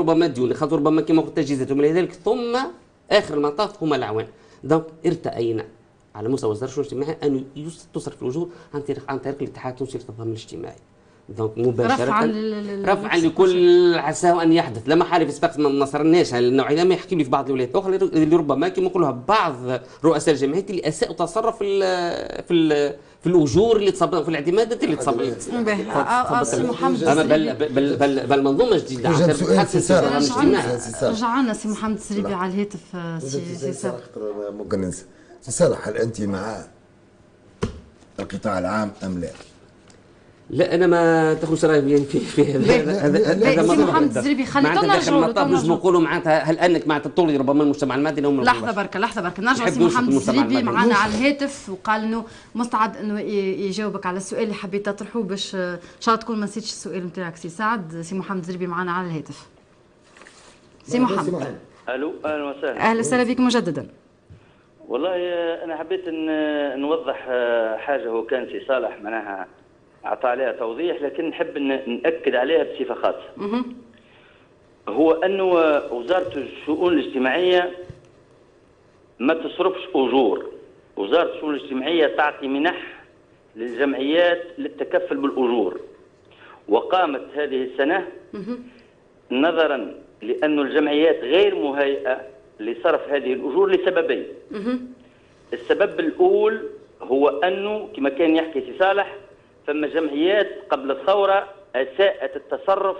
ربما ديون خاطر ربما كما قلت تجهيزاتهم لذلك ثم آخر المطاف هما الاعوان دونك ارتأينا على مستوى وزاره الشؤون الاجتماعيه أن تصرف الاجور عن طريق عن طريق الاتحاد التونسي للتضامن الاجتماعي. دونك مباشرة رفعا رفعا لكل عساه أن يحدث. لما في سباق ما نصرناش النوعيه ما يحكي لي في بعض الولايات الأخرى اللي ربما كما نقولها بعض رؤساء الجمعيات اللي أساءوا تصرف في ال في ال في الأجور اللي تصب في الاعتمادات اللي تصب محمد. أما بل بل بل, بل منظومة جديدة. رجعنا سي محمد الزريبي على الهاتف سي صالح ممكن ننسى سي صالح هل انت مع القطاع العام أم لا؟ لا أنا ما تاخذش رايي في في هذا هذا هذا محمد الزريبي خلينا نرجعوا لازم نقولوا معناتها هل أنك معناتها تطولي ربما المجتمع المدني أو لحظة بركة لحظة بركة. نرجع سي محمد الزريبي معنا على الهاتف وقال إنه مستعد إنه يجاوبك على السؤال اللي حبيت تطرحه باش إن شاء الله تكون ما نسيتش السؤال نتاعك سي سعد. سي محمد الزريبي معنا على الهاتف. سي محمد. ألو أهلا وسهلا. أهلا وسهلا بك مجددا. والله أنا حبيت ان نوضح حاجة هو كان سي صالح معناها أعطى عليها توضيح لكن نحب نأكد عليها بصفة خاصة. هو أنه وزارة الشؤون الاجتماعية ما تصرفش أجور. وزارة الشؤون الاجتماعية تعطي منح للجمعيات للتكفل بالأجور. وقامت هذه السنة نظرا لأن الجمعيات غير مهيئة لصرف هذه الأجور لسببين. السبب الأول هو أنه كما كان يحكي سي صالح ثم جمعيات قبل الثورة أساءت التصرف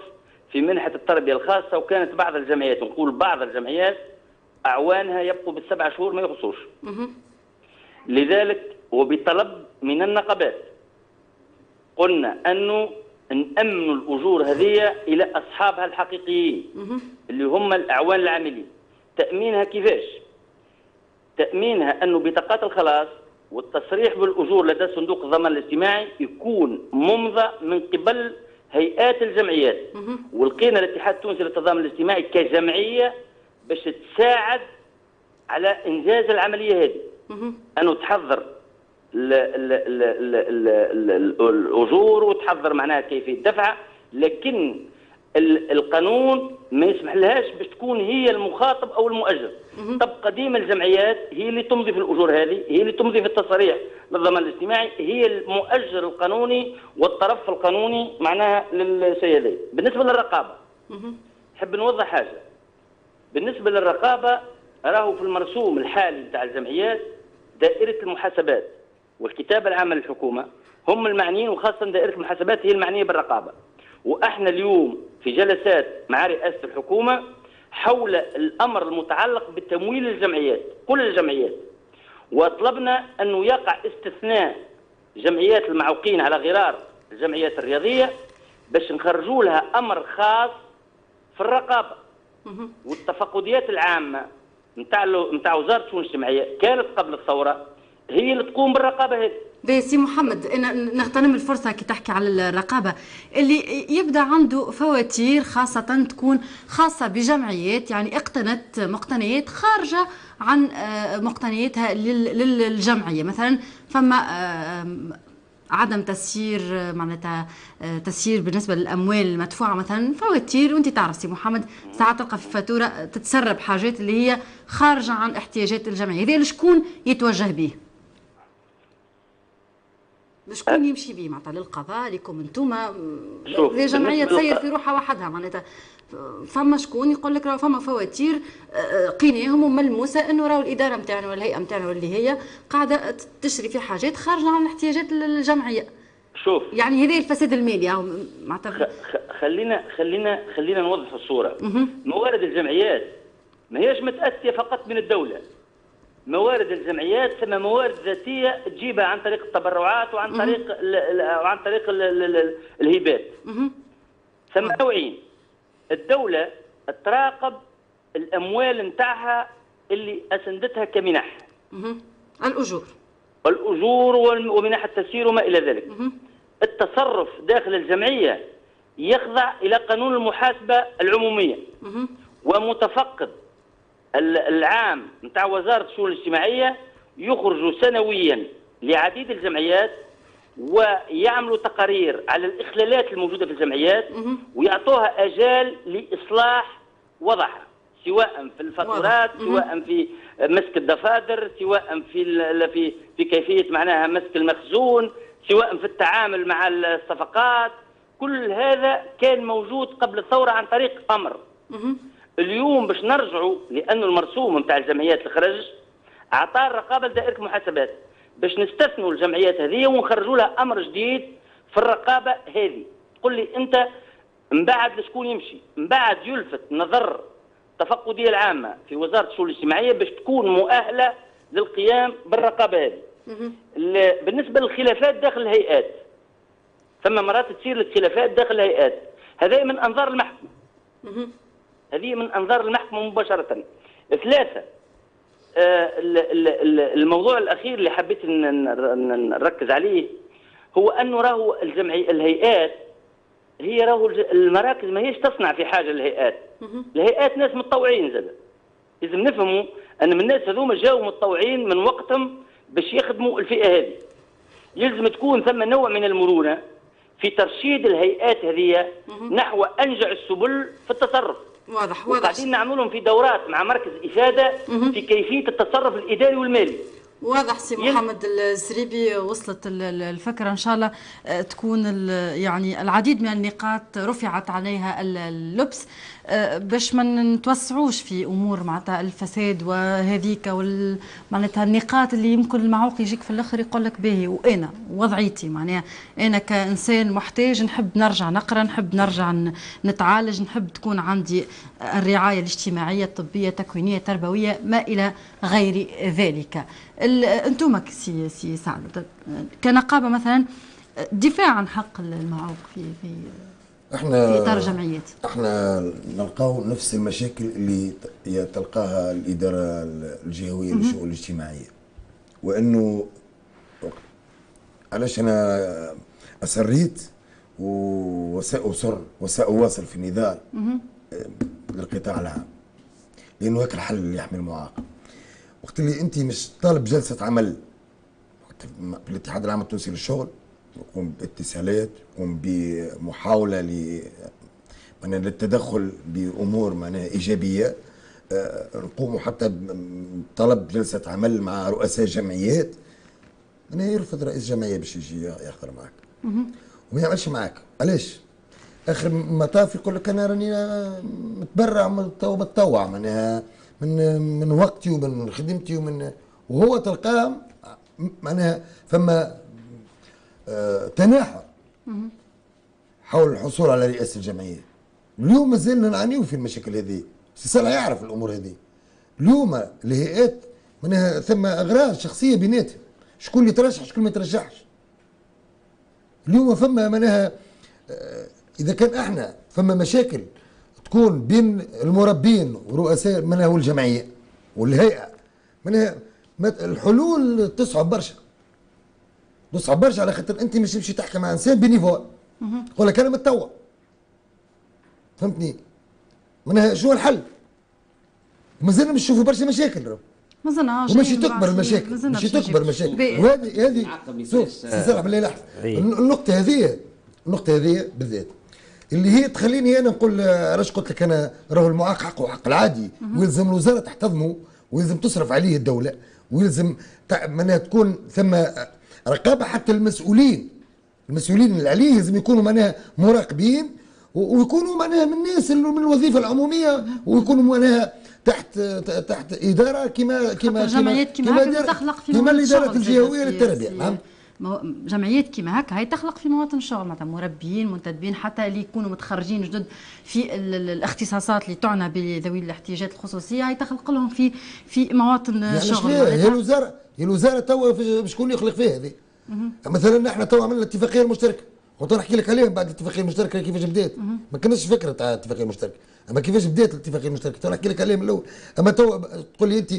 في منحة التربية الخاصة وكانت بعض الجمعيات نقول بعض الجمعيات أعوانها يبقوا بالسبع شهور ما يخصوش. لذلك وبطلب من النقابات قلنا أنه نأمن الأجور هذه إلى أصحابها الحقيقيين اللي هم الأعوان العاملين. تأمينها كيفاش؟ تأمينها أنه بطاقات الخلاص والتصريح بالأجور لدى صندوق الضمان الاجتماعي يكون ممضى من قبل هيئات الجمعيات. ولقينا الاتحاد التونسي للتضامن الاجتماعي كجمعية باش تساعد على إنجاز العملية هذه. أنه تحضر الأجور وتحضر معناها كيفية دفعها. لكن القانون ما يسمح لهاش باش تكون هي المخاطب أو المؤجر. تبقى ديما الجمعيات هي اللي تمضي في الأجور هذه هي اللي تمضي في التصاريح للضمان الاجتماعي هي المؤجر القانوني والطرف القانوني معناها للسيدات. بالنسبة للرقابة نحب نوضح حاجة. بالنسبة للرقابة راهو في المرسوم الحالي بتاع الجمعيات دائرة المحاسبات والكتابة العامة للحكومة هم المعنيين وخاصة دائرة المحاسبات هي المعنية بالرقابة. وإحنا اليوم في جلسات مع رئاسة الحكومة حول الأمر المتعلق بتمويل الجمعيات كل الجمعيات. وطلبنا انه يقع استثناء جمعيات المعوقين على غرار الجمعيات الرياضية باش نخرجوا لها أمر خاص في الرقابة والتفقديات العامة نتاع نتاع وزارة الشؤون الاجتماعيه كانت قبل الثورة هي اللي تقوم بالرقابة هذه. سي محمد أنا نغتنم الفرصة كي تحكي على الرقابة. اللي يبدأ عنده فواتير خاصة تكون خاصة بجمعيات يعني اقتنت مقتنيات خارجة عن آه، مقتنياتها للجمعية. مثلا فما آه، عدم تسيير معناتها آه، تسيير بالنسبة للأموال المدفوعة مثلا فواتير. وأنت تعرف سي محمد ساعات تلقى في فاتورة تتسرب حاجات اللي هي خارجة عن احتياجات الجمعية. هذا شكون يتوجه به؟ شكون يمشي به معناتها للقضاء لكم أنتم زي جمعية تسير في روحها وحدها. معناتها فما شكون يقول لك راه فما فواتير آه، لقيناهم وملموسة إنه راهو الإدارة نتاعنا ولا الهيئة نتاعنا واللي هي قاعدة تشري في حاجات خارجة عن احتياجات الجمعية. شوف. يعني هذا الفساد المالي معناتها خلينا خلينا خلينا نوضح الصورة. موارد الجمعيات ما هيش متاتيه فقط من الدولة. موارد الجمعيات ثم موارد ذاتية تجيبها عن طريق التبرعات وعن طريق وعن طريق الهبات. ثم نوعين الدولة تراقب الأموال نتاعها اللي أسندتها كمنح. الأجور. الأجور ومنح التسيير وما إلى ذلك. التصرف داخل الجمعية يخضع إلى قانون المحاسبة العمومية. ومتفقد. العام نتاع وزارة الشؤون الاجتماعية يخرج سنويا لعديد الجمعيات ويعملوا تقارير على الإخلالات الموجودة في الجمعيات ويعطوها أجال لإصلاح واضحه سواء في الفاتورات سواء في مسك الدفاتر سواء في في في كيفية معناها مسك المخزون سواء في التعامل مع الصفقات. كل هذا كان موجود قبل الثورة عن طريق أمر. اليوم باش نرجعوا لأنه المرسوم نتاع الجمعيات الخرج اعطى الرقابة لدائرة المحاسبات باش نستثنوا الجمعيات هذه ونخرجوا لها أمر جديد في الرقابة هذه. تقول لي أنت من بعد لشكون يمشي؟ من بعد يلفت نظر التفقدية العامة في وزارة الشؤون الاجتماعية باش تكون مؤهلة للقيام بالرقابة هذه. ال- بالنسبة للخلافات داخل الهيئات ثم مرات تصير الخلافات داخل الهيئات. هذا من أنظار المحكمة. هذه من أنظار المحكمة مباشرة. ثلاثة آه، ال- ال- ال- الموضوع الأخير اللي حبيت نركز عليه هو أنه راهو الجمعي الهيئات هي راهو المراكز ما هيش تصنع في حاجة للهيئات. الهيئات ناس متطوعين زاد لازم نفهموا أن من الناس هذوما جاوا متطوعين من وقتهم باش يخدموا الفئة هذه. يلزم تكون ثم نوع من المرونة في ترشيد الهيئات هذه نحو أنجع السبل في التصرف. واضح واضح. وقاعدين نعملوا لهم في دورات مع مركز إفادة في كيفية التصرف الإداري والمالي. واضح سي محمد الزريبي وصلت ال- ال- الفكرة. إن شاء الله آه، تكون ال- يعني العديد من النقاط رفعت عليها ال- اللبس. باش ما نتوسعوش في أمور معناتها الفساد وهذيك معناتها النقاط اللي يمكن المعوق يجيك في الآخر يقول لك باهي وأنا وضعيتي معناها أنا كإنسان محتاج نحب نرجع نقرأ نحب نرجع نتعالج نحب تكون عندي الرعاية الاجتماعية الطبية التكوينية التربوية ما إلى غير ذلك. أنتم سي سي سعد كنقابة مثلا دفاع عن حق المعوق في في إحنا في إطار الجمعيات إحنا نلقاو نفس المشاكل اللي تلقاها الإدارة الجهوية للشؤون الاجتماعية. وإنه علاش أنا اصريت وساصر وساواصل في النضال للقطاع العام. لأنه هيك الحل اللي يحمي المعاق وقت اللي أنت مش طالب جلسة عمل في الاتحاد العام التونسي للشغل يقوم باتصالات يقوم بمحاولة ل معناها للتدخل بأمور معناها إيجابية. آه، نقوموا حتى بطلب جلسة عمل مع رؤساء جمعيات. معناها يرفض رئيس جمعية باش يجي يحضر معك وما يعملش معك علاش؟ آخر المطاف يقول لك أنا راني متبرع متطوع متطوع معناها. من من وقتي ومن خدمتي ومن وهو تلقاه معناها فما تناحر حول الحصول على رئاسة الجمعية. اليوم مازلنا نعانيو في المشاكل هذه. سي صالح يعرف الأمور هذه. اليوم الهيئات معناها ثم أغراض شخصية بيناتهم. شكون اللي يترشح شكون ما يترشحش اليوم فما معناها آه، إذا كان إحنا فما مشاكل تكون بين المربين ورؤساء معناها والجمعية والهيئة. معناها الحلول تصعب برشا. تصعب برشا على خاطر انت مش تمشي تحكي مع انسان بنيفو يقول لك أنا متطوع فهمتني؟ معناها شو الحل؟ مازلنا مش نشوفوا برشا مشاكل راهو. ما زلنا وماشي تكبر المشاكل مازلنا ماشي تكبر. المشاكل وهذه هذه شوف. سي صالح بالله لحظة. النقطة هذه النقطة هذه بالذات. اللي هي تخليني أنا نقول آه، علاش قلت لك أنا راهو المعاق حقه حق العادي. ويلزم الوزارة تحتضنه ويلزم تصرف عليه الدولة ويلزم معناها تكون ثم آه، رقابة حتى المسؤولين. المسؤولين اللي عليه لازم يكونوا معناها مراقبين ويكونوا معناها من الناس اللي من الوظيفة العمومية ويكونوا معناها تحت تحت إدارة كما كما تخلق في كما مواطن الإدارة الشغل الجهويه للتربيه جمعيات كيما هكا هي تخلق في مواطن الشغل معناتها مربيين منتدبين حتى اللي يكونوا متخرجين جدد في ال- ال- الاختصاصات اللي تعنى بذوي الاحتياجات الخصوصية هي تخلق لهم في في مواطن يعني الشغل شنو؟ هي. الوزاره هي الوزارة توا شكون يخلق فيها هذه؟ مثلا إحنا توا عملنا الاتفاقيه المشتركة. كنت نحكي لك عليها بعد الاتفاقيه المشتركة كيفاش بدات ما كانش فكرة تاع الاتفاقيه المشتركة. أما كيفاش بدات الاتفاقية المشتركة؟ تو نحكي لك عليها من الأول. أما توا تقول لي أنت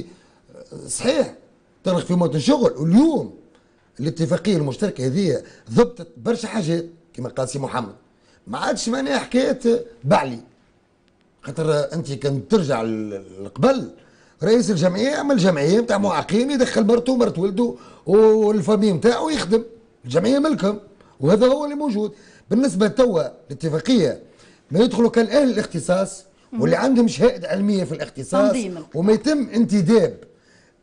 صحيح تنخ في موطن شغل واليوم الاتفاقية المشتركة هذه ضبطت برشا حاجات كما قال سي محمد. ما عادش معناها حكاية بعلي. خاطر أنت كان ترجع لقبل رئيس الجمعية يعمل جمعية نتاع معاقين يدخل مرته ومرت ولده والفامي نتاعو يخدم. الجمعية ملكهم وهذا هو اللي موجود. بالنسبة توا الاتفاقيه ما يدخلوا كان أهل الاختصاص واللي عندهم شهادة علمية في الاختصاص. وما يتم انتداب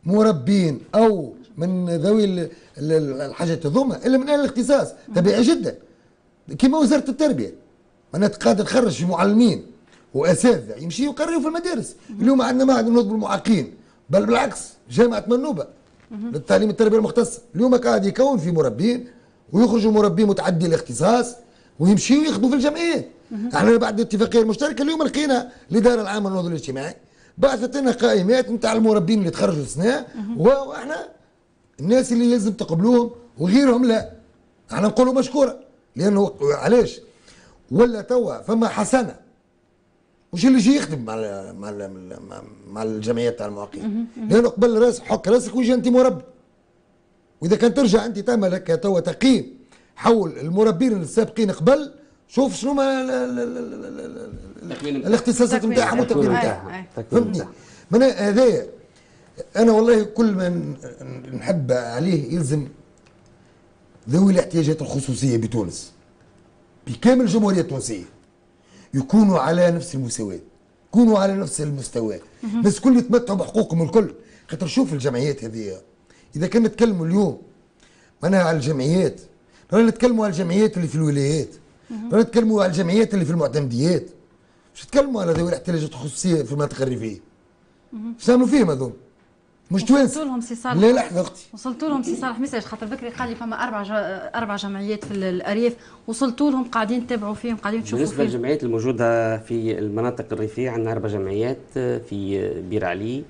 مربين أو من ذوي ال- ال- الحاجات هذوما إلا من أهل الاختصاص طبيعي جدا. كما وزارة التربية. معناتها قادر تخرج معلمين وأساتذة يمشي يقرروا في المدارس. اليوم عندنا معهد النهضه بالمعاقين بل بالعكس جامعة منوبة للتعليم التربية المختصه اليوم قاعد يكون في مربين ويخرجوا مربين متعدي الاختصاص ويمشيوا يخدموا في الجمعيات. أحنا بعد الاتفاقية المشتركة اليوم لقينا الإدارة العامة للنهوض الاجتماعي بعثت لنا قائمات نتاع المربين اللي تخرجوا السنة وإحنا الناس اللي يلزم تقبلوهم وغيرهم لا. إحنا نقولوا مشكورة لأنه علاش؟ ولا توا فما حسنة. مش اللي يجي يخدم مع ال مع ال مع, مع الجمعيات تاع المعاقين لأنه قبل راسك حك راسك ويجي أنت مربي. وإذا كان ترجع أنت تعمل هكا توا تقييم حول المربين السابقين قبل شوف شنو ما ال- ال- ال- ال- ال- تكوين الاختصاصات نتاعهم والتكوين أي- نتاعهم فهمتني. من هذايا أنا والله كل ما نحب عليه يلزم ذوي الاحتياجات الخصوصية بتونس. بكامل الجمهورية التونسية. يكونوا على نفس المساواه يكونوا على نفس المستوى. الناس الكل يتمتعوا بحقوقهم الكل. خاطر شوف الجمعيات هذه. إذا كان نتكلموا اليوم معناها على الجمعيات رانا نتكلموا على الجمعيات اللي في الولايات. رانا نتكلموا على الجمعيات اللي في المعتمديات. مش نتكلموا على ذوي الاحتياجات الخصوصية في المناطق الريفية. إيش نعملوا فيهم هذول مش وصلتوا توانسه لهم سي صالح. لا لحظه أختي وصلتوا لهم سي صالح message خاطر بكري قال لي فما أربع جا... أربع جمعيات في الأرياف. وصلتوا لهم قاعدين تتابعوا فيهم قاعدين تشوفوا بالنسبة للجمعيات الموجودة في المناطق الريفية عندنا أربع جمعيات في بير علي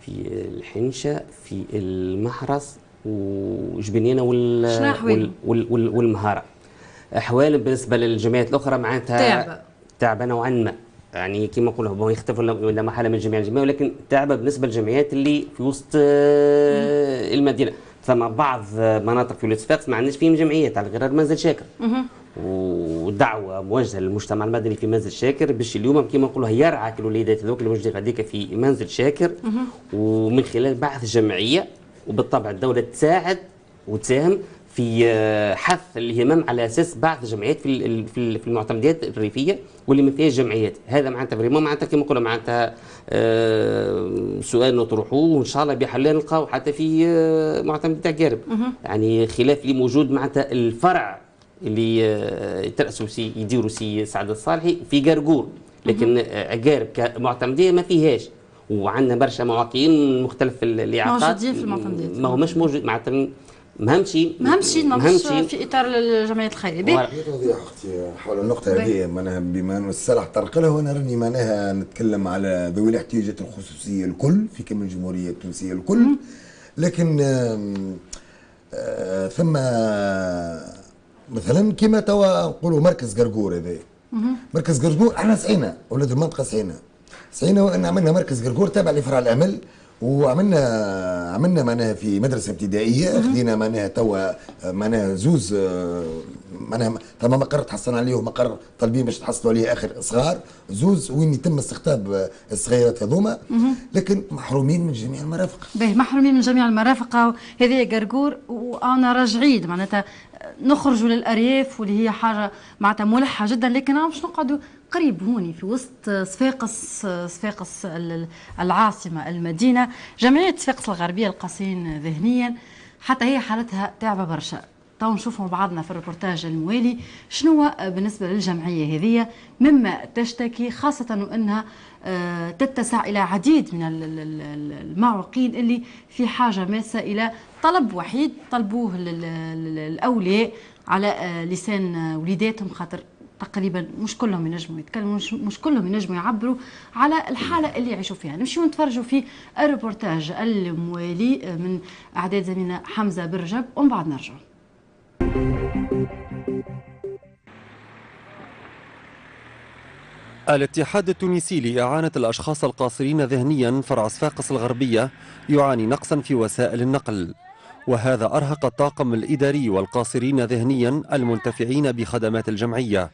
في الحنشة في المحرص وجبنينة وال؟ وال وال وال والمهارة. أحوال بالنسبة للجمعيات الأخرى معناتها تعبة. تعبة نوعا ما. يعني كما نقولوا هو يختلفوا لا محاله من جميع الجمعيات ولكن تعبه بالنسبة للجمعيات اللي في وسط آه، المدينة. ثم بعض مناطق في الصفاقس ما عندناش فيهم جمعيات على غرار منزل شاكر. ودعوة موجهة للمجتمع المدني في منزل شاكر باش اليوم كما نقولوا يرعى الوليدات هذوك اللي موجودين غاديك في منزل شاكر. ومن خلال بعث جمعيه وبالطبع الدولة تساعد وتساهم في آه، حث الاهتمام على أساس بعث جمعيات في في ال- في المعتمدات الريفية واللي ما فيهاش جمعيات هذا معناتها فريمون معناتها كما نقولوا معناتها آه، سؤال نطرحوه وإن شاء الله بحلال نلقاو حتى في آه، معتمد تاع قارب. يعني خلاف اللي موجود معناتها الفرع اللي يترأسوا سي يديروا سي سعد الصالحي في قرقور لكن آه، قارب كمعتمدية ما فيهاش. وعندنا برشا معاقين مختلف ال- الاعاقات موجودين في المعتمدات. ما هو مش موجود. معناتها مهمشي مهمش نناقش في إطار الجمعيات الخيريه أختي حول النقطة هذه. معناها بما أنه سي صالح طرق لها وأنا راني معناها نتكلم على ذوي الاحتياجات الخصوصية الكل في كامل الجمهورية التونسية الكل. لكن آم، آه، ثم مثلا كما توا نقولوا مركز قرقور هذا. مركز قرقور إحنا سعينا. أولاد المنطقة سعينا. سعينا وأن عملنا مركز قرقور تابع لفرع الأمل. وعملنا عملنا معناها في مدرسة ابتدائية خدينا معناها توا معناها زوز آه، معناها ثم مقر تحصلنا عليه ومقر طالبين باش تحصلوا عليه آخر صغار. زوز وين يتم استقطاب آه، الصغيرات هذوما. لكن محرومين من جميع المرافق. باهي محرومين من جميع المرافق. هذه قرقور وأنا راجعين معناتها نخرجوا للأرياف واللي هي حاجة معناتها ملحة جدا لكن باش نقعدوا قريب هوني في وسط صفاقس صفاقس ال- العاصمة المدينة جمعية صفاقس الغربية القاصرين ذهنيا حتى هي حالتها تعبة برشا. تو نشوفوا بعضنا في الريبورتاج الموالي شنو هو بالنسبة للجمعية هذه مما تشتكي خاصة وإنها آه، تتسع إلى عديد من ال- ال- ال- المعوقين اللي في حاجة ماسة إلى طلب وحيد طلبوه الاولياء على آه، لسان وليداتهم خاطر. تقريبا مش كلهم ينجموا يتكلموا مش, مش كلهم ينجموا يعبروا على الحالة اللي يعيشوا فيها. نمشيو نتفرجوا في الريبورتاج الموالي من أعداد زميلنا حمزة برجب ومن بعد نرجعوا الاتحاد التونسي لإعانة الأشخاص القاصرين ذهنيا فرع صفاقس الغربية يعاني نقصا في وسائل النقل وهذا أرهق الطاقم الإداري والقاصرين ذهنيا المنتفعين بخدمات الجمعية.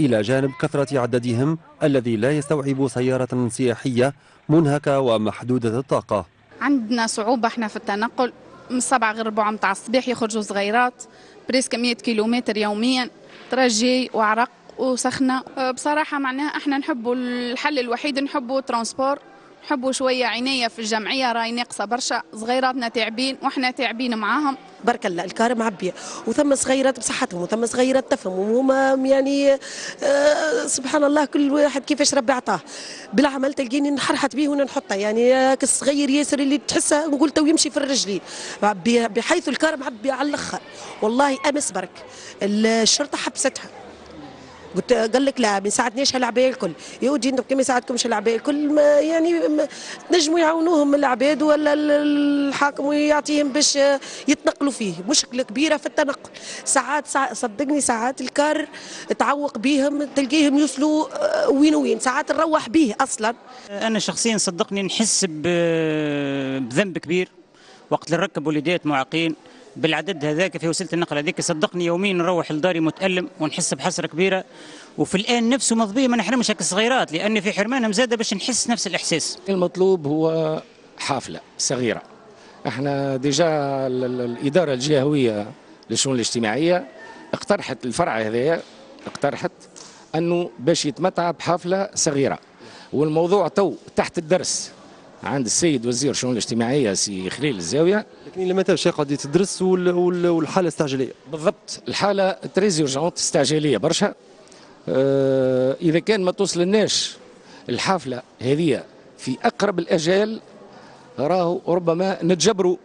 إلى جانب كثرة عددهم الذي لا يستوعب سيارة سياحية منهكة ومحدودة الطاقة. عندنا صعوبة إحنا في التنقل. من السبعة غير ربع متاع الصباح يخرجوا صغيرات بريسك 100 كيلومتر يوميا ترجي وعرق وسخنة. بصراحة معناها إحنا نحبوا الحل الوحيد نحبوا transport نحبوا شوية عناية في الجمعية راي ناقصة برشا صغيراتنا تعبين وإحنا تعبين معاهم. برك الله الكار معبيه وثم صغيرات بصحتهم وثم صغيرات تفهم وهما يعني آه سبحان الله كل واحد كيفاش ربي عطاه. بالعمل تلقيني نحرحت به ونحطه. يعني آه، كالصغير ياسر اللي تحسه نقول تو يمشي في الرجلين بحيث الكار معبيه على الأخر. والله أمس برك الشرطة حبستها. قلت قال لك لا ما يساعدنيش العباد الكل. يا ودي أنتم كي ما يساعدكمش العباد الكل. ما يعني نجموا يعاونوهم العباد ولا الحاكم ويعطيهم باش يتنقلوا فيه. مشكلة كبيرة في التنقل. ساعات, صدقني ساعات الكار تعوق بيهم تلقيهم يوصلوا آه، وين وين. ساعات نروح به أصلا. أنا شخصيا صدقني نحس بذنب كبير وقت نركب وليدات معاقين. بالعدد هذاك في وسيلة النقل هذيك صدقني يوميا نروح لداري متألم ونحس بحسرة كبيرة. وفي الآن نفسه مضبيه ما نحرمش هكا الصغيرات لأن في حرمانهم زاده باش نحس نفس الإحساس. المطلوب هو حافلة صغيرة. إحنا ديجا الإدارة الجهوية للشؤون الاجتماعية اقترحت الفرع هذايا اقترحت أنه باش يتمتع بحفله صغيرة. والموضوع تو تحت الدرس. عند السيد وزير الشؤون الاجتماعية سي خليل الزاوية. لكن لما تمشي قضيه الدرس والحالة استعجالية. بالضبط. الحالة très urgente استعجالية برشا. آه إذا كان ما توصلناش الحافلة هذه في أقرب الاجال راهو ربما نتجبروا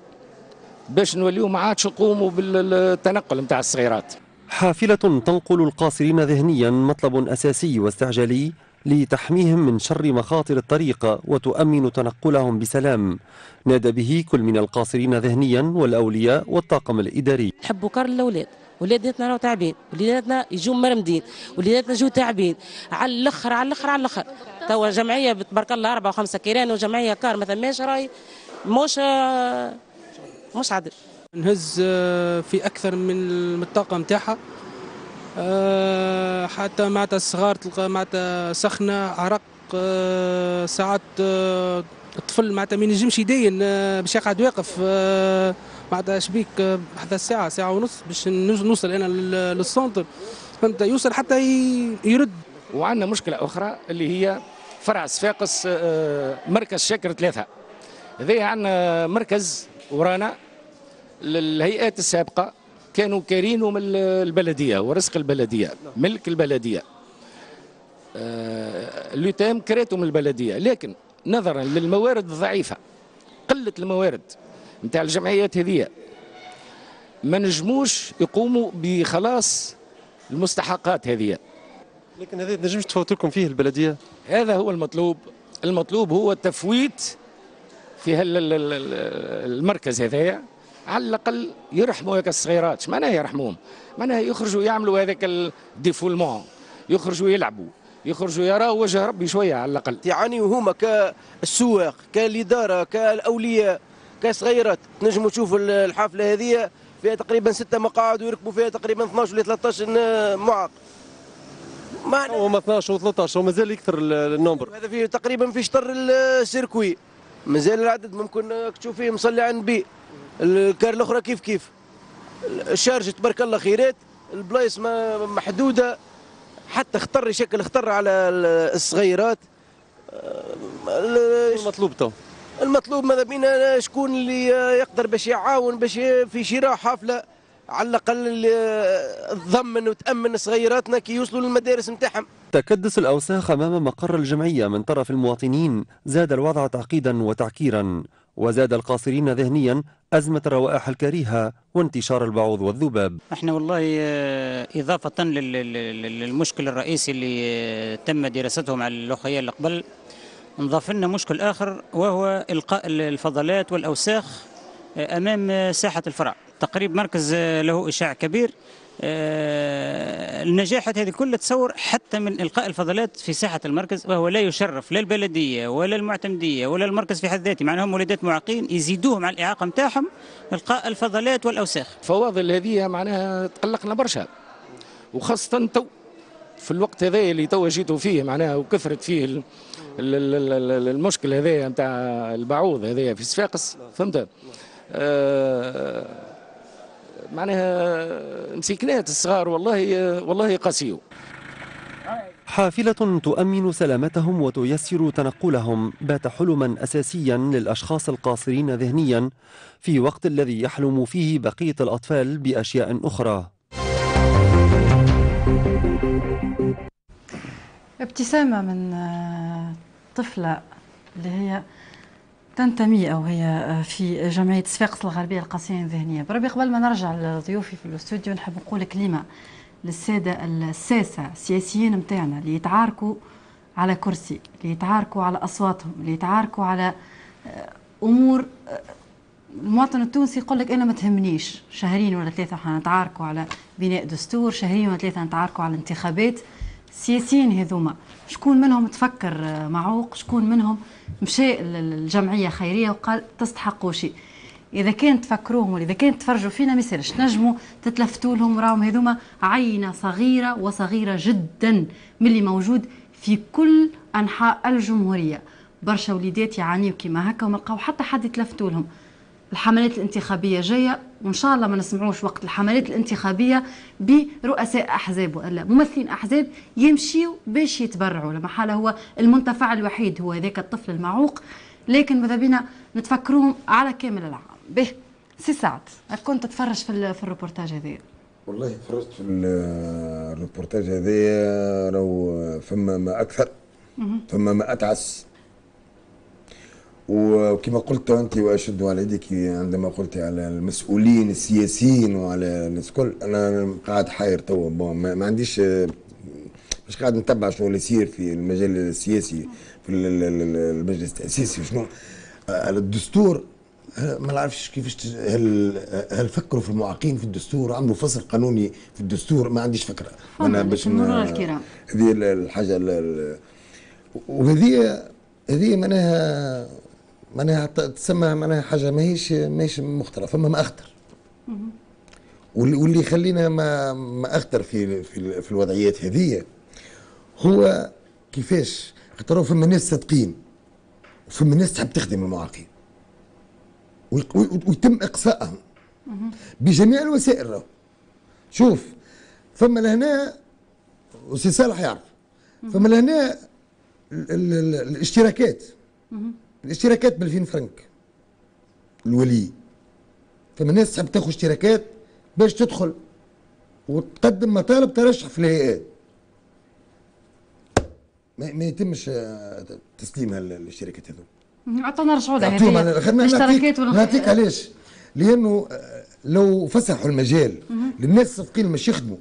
باش نوليو ما عادش نقوموا بالتنقل نتاع الصغيرات. حافلة تنقل القاصرين ذهنيا مطلب أساسي واستعجالي لتحميهم من شر مخاطر الطريق وتؤمن تنقلهم بسلام. نادى به كل من القاصرين ذهنيا والأولياء والطاقم الإداري. نحبوا كار الأولاد. ولادنا راهو تعبين. ولادنا يجوا مرمدين. ولادنا يجوا تعبين. على الأخر على الأخر على الأخر. توا جمعية تبارك الله أربعة وخمسة كيران وجمعية كار ما ثماش راهي. مش مش عادل. نهز في أكثر من الطاقة نتاعها آه، حتى معناتها الصغار تلقى معناتها سخنة عرق آه، ساعات آه، الطفل معناتها ما ينجمش يدين باش يقعد واقف معناتها شبيك حتى ساعة ساعة ونص باش نوصل أنا للسونتر فهمت؟ يوصل حتى يرد. وعندنا مشكلة أخرى اللي هي فرع صفاقس مركز شاكر ثلاثة. هذا عندنا مركز ورانا للهيئات السابقة. كانوا كارينهم البلدية ورزق البلدية ملك البلدية. آه لوتام كراتهم البلدية. لكن نظرا للموارد الضعيفة قلة الموارد نتاع الجمعيات هذه ما نجموش يقوموا بخلاص المستحقات هذه لكن هذا نجمش تفوت لكم فيه البلدية؟ هذا هو المطلوب. المطلوب هو التفويت في المركز هذايا. على الأقل يرحموا هيك الصغيرات. معناها يرحموهم. معناها يخرجوا يعملوا هذاك ال défoulement يخرجوا يلعبوا. يخرجوا يراوا وجه ربي شوية على الأقل. يعانيوا هما كالسواق كالإدارة كالأولياء كصغيرات. تنجموا تشوفوا الحافله هذه فيها تقريبا ستة مقاعد ويركبوا فيها تقريبا 12 ولا 13 معاق. معنا هما 12 و 13 ومازال يكثر ال nombre. هذا فيه تقريبا في شطر ال circuit. مازال العدد ممكن تشوف فيه مصلي عن بي. الكار الأخرى كيف كيف؟ surcharge تبارك الله خيرات البلايص محدودة حتى خطر يشكل خطر على الصغيرات. المطلوب تو. المطلوب ماذا بينا؟ شكون اللي يقدر باش يعاون باش في شراء حافلة على الأقل تضمن وتأمن صغيراتنا كي يوصلوا للمدارس نتاعهم. تكدس الأوساخ أمام مقر الجمعية من طرف المواطنين زاد الوضع تعقيدا وتعكيرا. وزاد القاصرين ذهنيا أزمة الروائح الكريهة وانتشار البعوض والذباب. إحنا والله آه، إضافة للمشكل الرئيسي اللي آه، تم دراسته مع الأخويا اللي قبل. نضاف لنا مشكل آخر وهو إلقاء الفضلات والأوساخ آه، أمام ساحة الفرع. تقريب مركز له إشاع كبير. النجاحات هذه كلها تصور حتى من إلقاء الفضلات في ساحة المركز وهو لا يشرف لا البلدية ولا المعتمدية ولا المركز في حد ذاته معناهم ولادات معاقين يزيدوهم على الإعاقة نتاعهم إلقاء الفضلات والأوساخ. الفواضل هذه معناها تقلقنا برشا وخاصة تو في الوقت هذا اللي تو جيتوا فيه معناها وكثرت فيه المشكل هذا نتاع البعوض هذا في صفاقس فهمت؟ آه معناها مسكنات الصغار والله والله قاسيو. حافلة تؤمن سلامتهم وتيسر تنقلهم. بات حلما أساسيا للأشخاص القاصرين ذهنيا في وقت الذي يحلم فيه بقية الأطفال بأشياء أخرى. ابتسامة من طفلة اللي هي تنتمي أو هي آه، في جمعية صفاقس الغربية القاسيين الذهنية. بربي قبل ما نرجع لضيوفي في الاستوديو نحب نقول كلمة للسادة الساسة السياسيين متاعنا اللي يتعاركوا على كرسي اللي يتعاركوا على أصواتهم اللي يتعاركوا على آه، أمور آه، المواطن التونسي يقول لك أنا ما تهمنيش شهرين ولا ثلاثة حنتعاركوا على بناء دستور شهرين ولا ثلاثة نتعاركوا على انتخابات السياسيين هذوما. شكون منهم تفكر معوق؟ شكون منهم مشى الجمعية خيرية وقال تستحقوا شيء. إذا كان تفكروهم ولا إذا كان تفرجوا فينا ما يصيرش. نجموا تتلفتوا لهم راهم هذوما عينة صغيرة وصغيرة جدا من اللي موجود في كل أنحاء الجمهورية. برشا وليدات يعانيوا كيما هكا وما لقاو حتى حد يتلفتوا لهم. الحملات الانتخابية جاية وإن شاء الله ما نسمعوش وقت الحملات الانتخابية برؤساء أحزاب ولا ممثلين أحزاب يمشيوا باش يتبرعوا. لما حال هو المنتفع الوحيد هو ذاك الطفل المعوق. لكن ماذا بينا نتفكروهم على كامل العام به سي سعد كنت تتفرج في, في الروبورتاج هذا والله فرجت في ال- الريبورتاج هذايا راهو فما ما أكثر فما ما أتعس. وكما قلت أنت وأشد على يدك عندما قلت على المسؤولين السياسيين وعلى الناس الكل أنا قاعد حاير توا. ما, عنديش مش قاعد نتبع شنو اللي يصير في المجال السياسي في ال- ال- ال- المجلس التأسيسي شنو؟ الدستور ما نعرفش كيفاش هل هل فكروا في المعاقين في الدستور؟ عملوا فصل قانوني في الدستور ما عنديش فكرة. تفضل، باش. هذه ال- الحاجة ال- ال- وهذه هذه معناها معناها تسمى معناها حاجة ماهيش ماهيش مخترة فما ما أخطر. واللي يخلينا ما ما أخطر في في, في الوضعيات هذه هو كيفاش؟ خاطر فما ناس صادقين وفما ناس تحب تخدم المعاقين. ويتم إقصائهم. بجميع الوسائل راهو. شوف فما لهنا وسي صالح يعرف. فما لهنا ال- ال- ال- الاشتراكات. الاشتراكات ب 2000 فرنك. الولي. فما ناس تحب تاخذ اشتراكات باش تدخل وتقدم مطالب ترشح في الهيئات. ما, ما يتمش آه، تسليم هال- الاشتراكات هذو. عطا نرجعوا لها الاشتراكات نعطيك, علاش؟ لأنه آه، لو فسحوا المجال للناس الصادقين اللي مش يخدموا.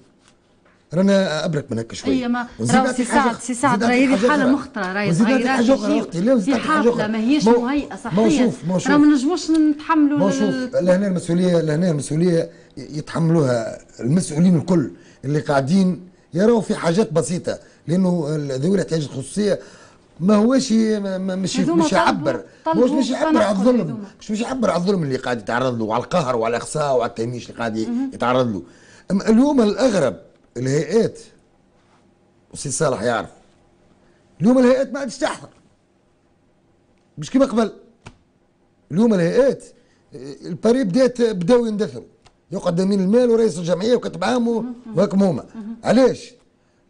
رانا أبرك من هكا شوية هي ما ونزيد راهو سي سعد. سي سعد راهي هذه حاله. مخطرة راهي أخرى كثير. أختي. لا، نزيد في حافله ما هو- مهيئة ما صحيا ما هو شوف. راه ما نجموش نتحملوا ما شوف لهنا المسؤوليه لهنا المسؤولية يتحملوها المسؤولين الكل اللي قاعدين يراوا في حاجات بسيطة لأنه ذوي الاحتياجات الخصوصية ما هوش ما- ما- مش مش يعبر مش مش يعبر على الظلم. مش مش يعبر على الظلم اللي قاعد يتعرض له وعلى القهر وعلى الإقصاء وعلى التهميش اللي قاعد يتعرض له اليوم الأغرب الهيئات وسي صالح يعرف. اليوم الهيئات ما عادش تحضر. مش كما قبل. اليوم الهيئات الباري بدات بداوا يندثروا. يقعد امين المال ورئيس الجمعية وكتب عام و- وهاكم هما. علاش؟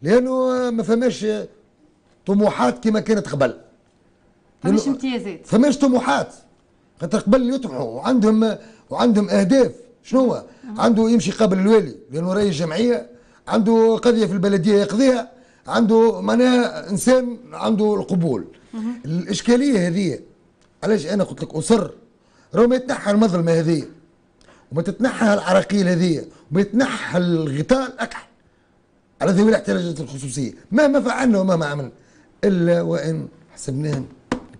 لأنه ما فماش طموحات كما كانت قبل. فماش امتيازات. فماش طموحات. خاطر قبل يطمحوا وعندهم وعندهم أهداف. شنو هو؟ عنده يمشي قابل الوالي لأنه رئيس جمعيه عنده قضية في البلدية يقضيها عنده معناها إنسان عنده القبول. الإشكالية هذه علاش أنا قلت لك أصر؟ راهو ما يتنحى المظلمة هذه وما تتنحى العراقيل هذه وما يتنحى الغطاء الأكحل على ذوي الاحتياجات الخصوصية مهما فعلنا ومهما عملنا إلا وإن حسبناهم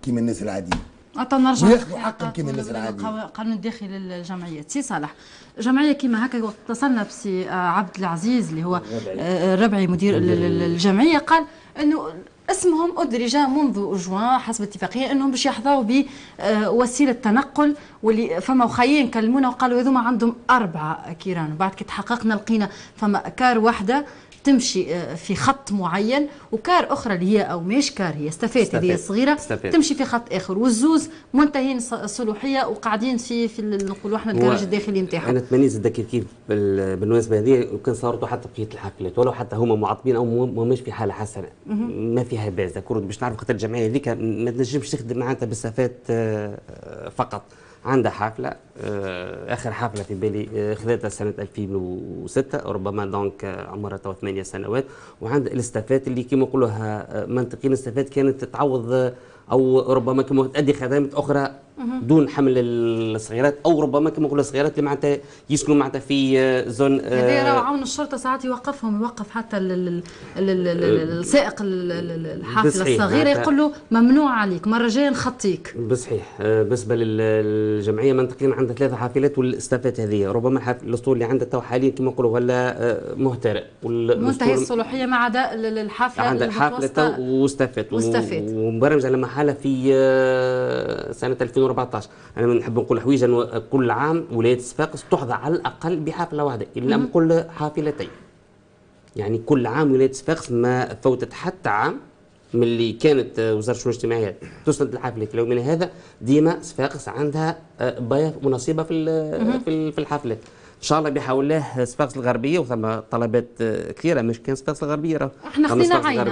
كيما الناس العاديين. عطا نرجع حقهم كيما الناس العاديين القانون الداخلي للجمعيات سي صالح جمعيه كيما هكا وقت اتصلنا بسي آه، عبد العزيز اللي هو آه، الربعي مدير ال- ال- الجمعية قال إنه اسمهم ادرج منذ جوان حسب اتفاقية إنهم باش يحظوا بوسيلة تنقل واللي فما وخيين كلمونا وقالوا هذوما عندهم أربعة كيران. بعد كي تحققنا لقينا فما كار واحدة تمشي آه، في خط معين وكار أخرى اللي هي أو مش كار هي استفات هذه استفات. صغيرة استفات. تمشي في خط آخر والزوز منتهين الصلوحيه وقاعدين في في نقولوا إحنا الجراج الداخلي نتاعهم أنا تمنيز زاد كيف كيف بال- بالمناسبة هذه وكان صارتوا حتى في الحفلات ولو حتى هما معطبين أو مو- مو مش في حالة حسنة ما فيها بأس كرد باش نعرف خاطر الجمعية هذيك ما تنجمش تخدم معناتها بالسفات آه، فقط عندها حفلة آه، آخر حفلة في بالي آه، خذتها سنة 2006 ربما دونك آه، عمرها تو ثمانية سنوات. وعند الاستفات اللي كما نقولوها منطقيا الاستفات كانت تعوض أو ربما كما تؤدي خدمات أخرى دون حمل الصغيرات أو ربما كما نقولوا الصغيرات اللي معناتها يسكنوا معناتها في آه، زون هذا آه، راهو عون الشرطة ساعات يوقفهم يوقف حتى ال- ال- ال- ال- ال- السائق ال- ال- الحافله الصغيره يقول له ممنوع عليك مرة جاية نخطيك بصحيح آه، بالنسبة للجمعية منطقيا عندها ثلاثة حافلات والاستافات هذه ربما الأسطول اللي عندها تو حاليا كما نقولوا ولا مهترئ منتهي الصلوحيه ما عدا ال- ال- الحافلة عندها. واستفت واستفت. ومبرمج على محلها في سنة 2014 أنا نحب نقول حويجة كل عام ولايه صفاقس تحظى على الأقل بحفله واحدة ان لم نقل حافلتين. يعني كل عام ولايه صفاقس ما فوتت حتى عام من اللي كانت آه، وزارة الشؤون الاجتماعية تسند الحفلات لو من هذا ديما صفاقس عندها آه، باية ونصيبة في في ال- في الحفلات إن شاء الله بحول الله صفاقس الغربية وثم طلبات آه، كثيرة مش كان صفاقس الغربية راه إحنا صفاقس عينة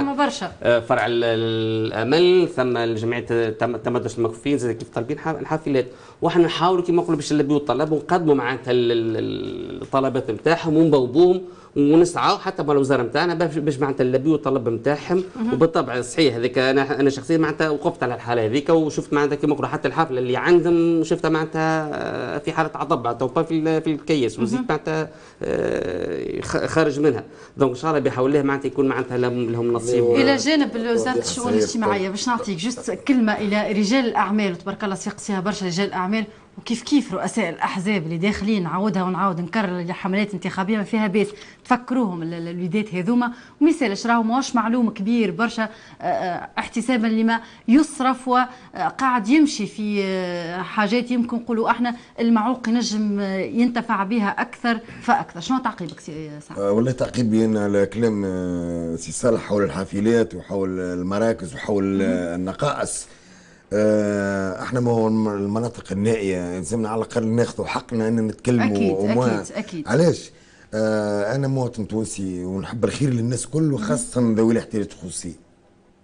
ثم- برشا. آه، فرع ال- الأمل ثم الجمعية تم- تمدرس المكفوفين زي كيف طالبين الحافلات. وإحنا نحاولوا كما نقولوا باش نلبيو الطلب ونقدموا معناتها ال- ال- الطلبات نتاعهم ونبوبوهم ونسعوا حتى مع الوزاره نتاعنا باش معناتها نلبيو الطلب نتاعهم وبالطبع صحيح هذيك أنا أنا شخصيا معناتها وقفت على الحالة هذيك وشفت معناتها نقولوا حتى الحفله اللي عندهم شفتها معناتها آه، في حالة عضب تو في في الكيس وزيد معناتها آه، خارج منها. دونك إن شاء الله بحول الله معناتها يكون معناتها لهم نصيب. إلى جانب وزاره الشؤون. الاجتماعية باش نعطيك جست كلمة إلى رجال الأعمال وتبارك الله سيق فيها برشا رجال الأعمال. وكيف كيف رؤساء الأحزاب اللي داخلين نعاودها ونعاود نكرر حملات انتخابية ما فيها بيت؟ تفكروهم ال- ال- الوليدات هذوما. وما يسالش راهو ماهوش معلوم كبير برشا آه، آه، احتسابا لما يصرف وقاعد يمشي في آه، حاجات يمكن نقولوا إحنا المعوق ينجم ينتفع بها أكثر فأكثر. شنو تعقيبك سي؟ آه، والله تعقيبي أنا على كلام سي صالح حول الحافلات وحول المراكز وحول النقائص. إحنا ما هو الم- المناطق النائية لازمنا على الأقل ناخذوا حقنا إن نتكلموا أكيد، وما- أكيد، أكيد. علاش؟ آه أنا مواطن تونسي ونحب الخير للناس كل وخاصة ذوي الاحتياجات الخصوصية.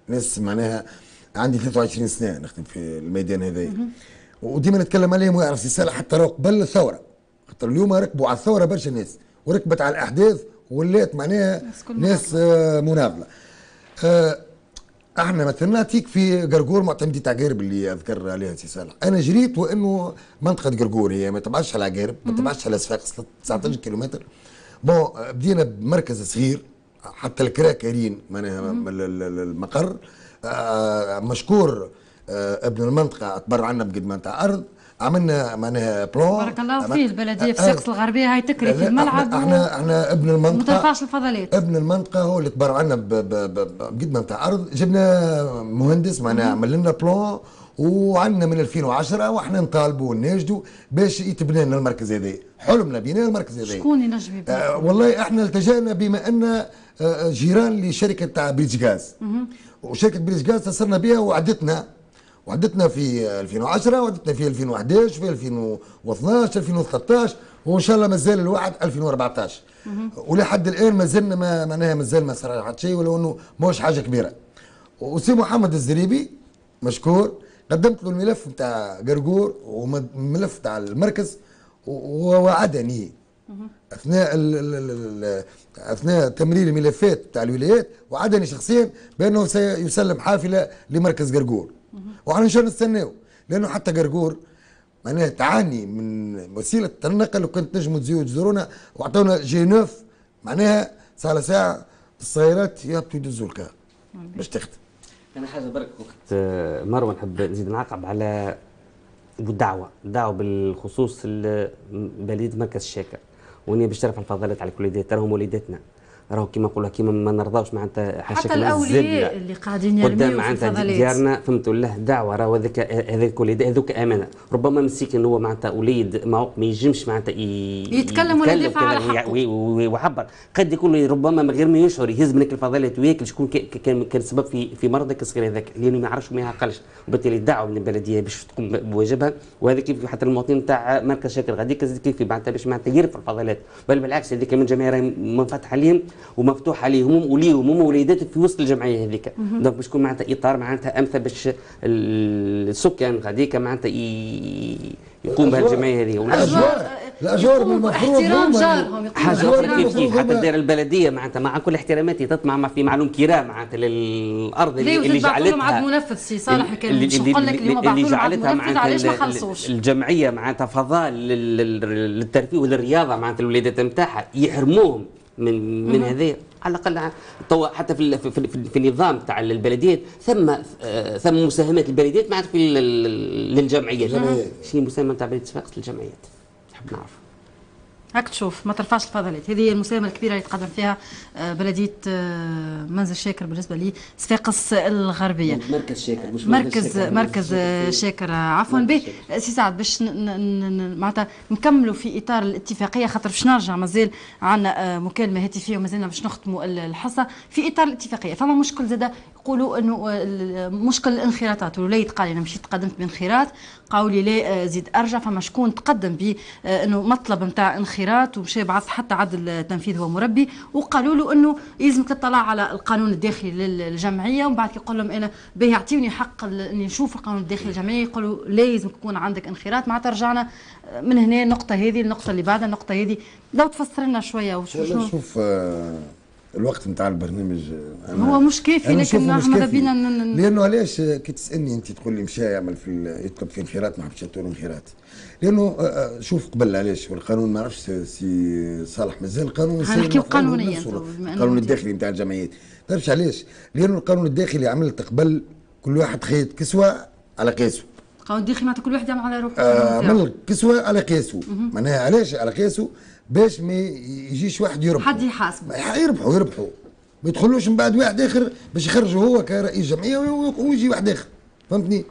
ناس معناها عندي 23 سنة نخدم في الميدان هذايا. وديما نتكلم عليهم ويعرف سي حتى قبل الثورة. خاطر اليوم ركبوا على الثورة برشا ناس. وركبت على الأحداث ولات معناها ناس آه مناضله آه إحنا مثلا نعطيك في قرقور معتمدي تاع قارب اللي أذكر عليها سي صالح أنا جريت وإنه منطقة قرقور هي ما تبعش على قارب ما تبعش على صفاقس 19 كيلومتر. bon بدينا بمركز صغير حتى الكرا كارين معناها ال- ال- ال- المقر. آه، مشكور آه، ابن المنطقة تبرع عنا بقد ما نتاع ارض عملنا معناها plan بارك الله فيه البلدية في آه، ساقس الغربيه هاي تكري في الملعب إحنا أحنا, ابن المنطقة. وما ترفعش الفضلات. ابن المنطقة هو اللي تبرع ب- بقد ما نتاع. ارض جبنا مهندس معناها عمل لنا plan وعندنا من 2010 وإحنا نطالبوا ونناشدوا باش يتبنى لنا المركز هذا. حلمنا بناء المركز هذا. شكون ينجم؟ آه والله إحنا التجأنا بما أن آه جيران لشركة تاع بريتش غاز وشركة بريتش غاز اتصلنا بها وعدتنا. وعدتنا في 2010 وعدتنا في 2011 في 2012 2013 وإن شاء الله مازال الوعد 2014 ولحد الآن ما زلنا ما معناها مازال ما صار حتى شيء ولو إنه ماهوش حاجة كبيرة. وسي محمد الزريبي مشكور قدمت له الملف نتاع قرقور والملف نتاع المركز ووعدني. أثناء ال ال ال ال أثناء تمرير الملفات بتاع الولايات وعدني شخصيا بأنه سيسلم حافلة لمركز قرقور. وإحنا الله نستناو لأنه حتى قرقور معناها تعاني من وسيلة النقل وكنت تنجموا تزيدوا تزورونا وأعطونا جي نوف. معناها ساعه ساعة السيارات يهبطوا يدزوا الكار باش تخدم أنا حاجة برك وقت. آه، مروة نحب نزيد نعقب على بالدعوه الدعوة. بالخصوص ال- بلديه مركز الشاكر وأني باش ترفع الفضلات على الوليدات راهم وليداتنا. راهو كيما نقولوا كيما ما نرضاوش معناتها حتى شكل الأولياء اللي قاعدين في معناتها ديارنا فهمتوا له دعوة راهو هذاك هذاك وليد هذوك أمانة. ربما مسكين هو معناتها وليد ما ينجمش معناتها يتكلم ولا يدافع على حقه. وي- وي- ويعبر. قد يكون ربما من غير ما يشعر يهز من هيك الفضلات وياكل شكون كا- كا- كان كان سبب في في مرض ذاك الصغير هذاك. لأنه ما يعرفش ما يعقلش. وبالتالي الدعوه من البلدية باش تقوم بواجبها. وهذا كيف حتى المواطنين تاع مركز شاكر غاديك كيف معناتها باش معناتها يرفع الفضلات بل بالعكس هذيك من جميع راهي منفتح عليهم ومفتوح عليهم وليهم هم وليداتهم في وسط الجمعية هذيك. دونك باش تكون معناتها إطار معناتها أمثل باش السكان غاديك معناتها يقوم بها الجمعية هذه. الاجوار الاجوار من المفروض باحترام هما- جارهم يقوموا حاجة أخرى كيف المفروض كيف حتى هما- الدائره البلدية معناتها مع كل احتراماتي تطمع ما في معلوم كرام معناتها للأرض اللي, اللي وتبعثوا لهم عاد جعلتها منفذ سي صالح كان اللي- نقول لك اللي هما اللي جعلتها منفذ معناتها علاش ما ال- خلصوش. الجمعية معناتها فضاء لل- لل- للترفيه وللرياضة معناتها الولادات نتاعها يحرموهم. من من هذا على الأقل حتى في في, في, في, النظام تاع البلديات ثم آه، ثم مساهمات البلديات معناتها في للجمعيات. جمعيات. شنو المساهمه تاع بلديه صفاقس للجمعيات؟ نحب نعرف هاك تشوف ما ترفعش الفضلات. هذه هي المساهمة الكبيرة اللي تقدم فيها آه، بلدية آه، منزل شاكر بالنسبة لصفاقس الغربية. مركز شاكر مش مركز مركز آه، شاكر آه، عفوا. به سي سعد باش معناتها نكملوا في إطار الاتفاقية خاطر باش نرجع مازال عندنا مكالمة هاتفية ومازلنا باش نختموا ال- الحصة في إطار الاتفاقية. فما مشكل زاده يقولوا أنه آه، مشكل الانخراطات. الوليد قال أنا مشيت قدمت بانخراط قالوا لي لا آه، زيد أرجع. فما شكون تقدم ب آه، أنه مطلب نتاع انخراط ومشى بعث حتى عدل التنفيذ هو مربي. وقالوا له أنه يلزمك تطلع على القانون الداخلي للجمعية. ومن بعد يقول لهم أنا به يعطيوني حق أني نشوف القانون الداخلي للجمعية. يقولوا لازم يكون عندك انخراط. معناتها رجعنا من هنا النقطه هذه النقطه اللي بعدها النقطه هذه. لو تفسر لنا شوية وش والله شنو؟ شوف آه، الوقت نتاع البرنامج أنا- هو مش كافي لكن ماذا. بينا لأنه علاش كي تسألني أنت تقول لي مشى يعمل في يطلب في انخراط ما حبش يعطوا له انخراط. لأنه آه، آه، شوف قبل علاش والقانون ما عرفش سي صالح مازال القانون نحكيو قانونياً القانون الداخلي نتاع الجمعيات. تعرفش علاش. لأنه القانون الداخلي عملت قبل كل واحد خيط كسوة على قياسه. قانون الداخلي معناتها كل واحد يعمل على روحه. آه، القانون. عمل كسوة على قياسه. معناها علاش على قياسه؟ باش ما يجيش واحد يربح حد يحاسبه يربحوا يربحوا ما يدخلوش من بعد واحد آخر باش يخرجوا هو كرئيس جمعية وي- ويجي واحد آخر. فهمتني؟